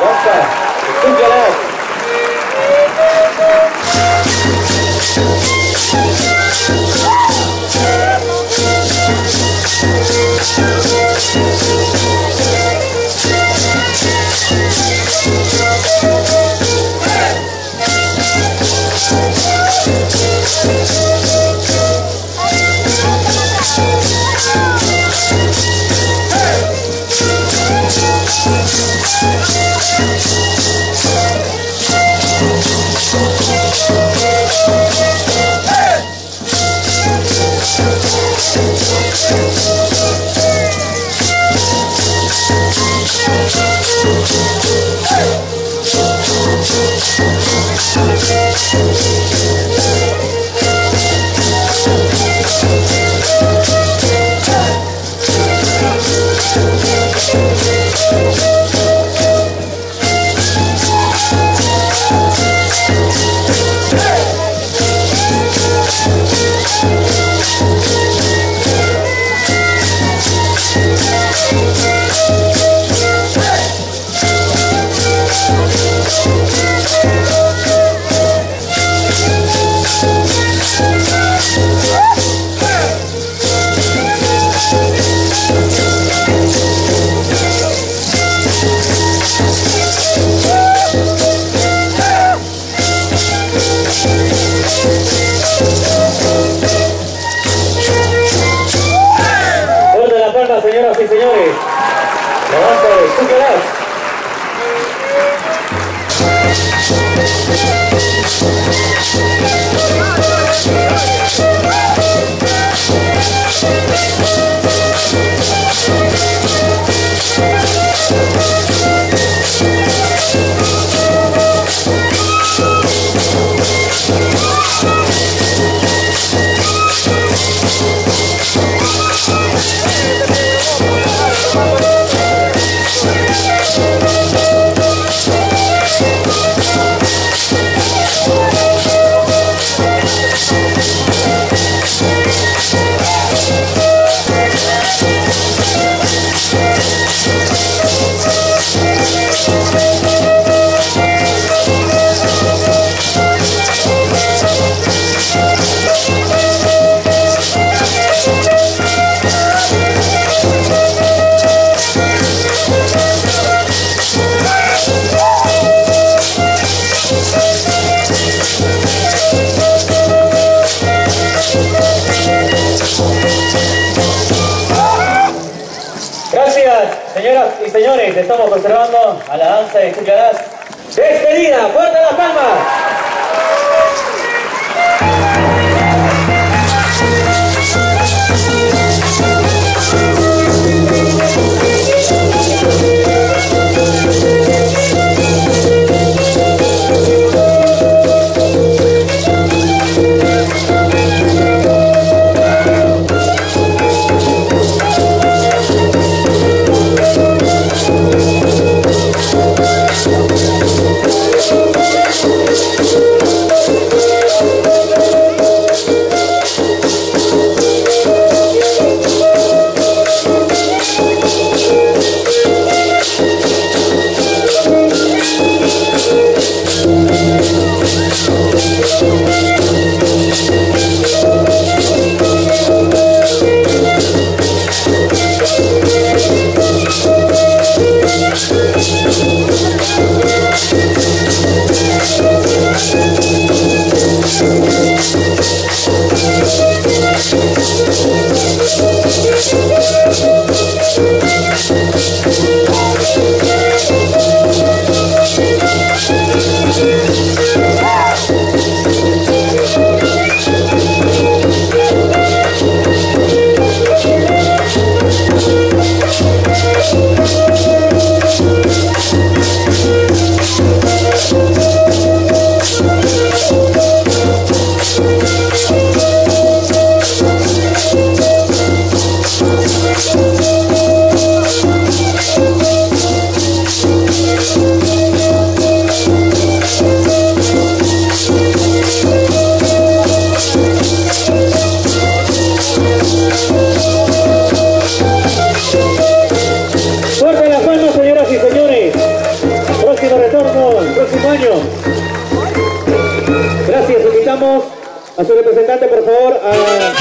Well done. still, still, still. Avances, tú querás. Señoras y señores. Estamos observando a la danza de Chucharaz. Despedida, fuerte las palmas. A su representante, por favor, a